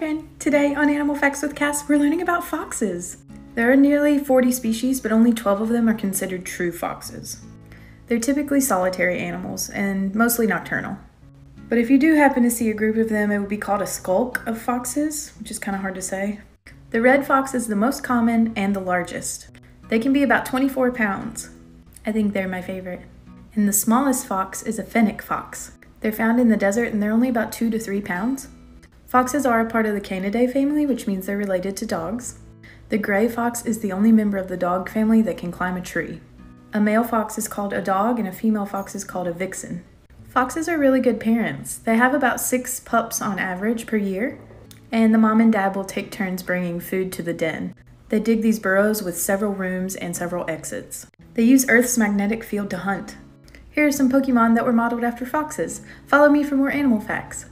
friend. Today on Animal Facts with Cass, we're learning about foxes. There are nearly 40 species, but only 12 of them are considered true foxes. They're typically solitary animals and mostly nocturnal. But if you do happen to see a group of them, it would be called a skulk of foxes, which is kind of hard to say. The red fox is the most common and the largest. They can be about 24 pounds. I think they're my favorite. And the smallest fox is a fennec fox. They're found in the desert and they're only about 2 to 3 pounds. Foxes are a part of the Canidae family, which means they're related to dogs. The gray fox is the only member of the dog family that can climb a tree. A male fox is called a dog and a female fox is called a vixen. Foxes are really good parents. They have about six pups on average per year, and the mom and dad will take turns bringing food to the den. They dig these burrows with several rooms and several exits. They use Earth's magnetic field to hunt. Here are some Pokemon that were modeled after foxes. Follow me for more animal facts.